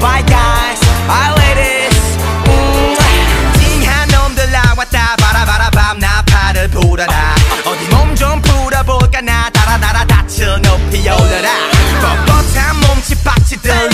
Bye guys, bye ladies. Mm. 음. 띵한 놈들 나왔다. 바라바라밤 나 팔을 풀어라. 어디 몸 좀 풀어볼까? 나 달아달아. 다쳐 높이 올려라. 뻣뻣한 몸치 박치들.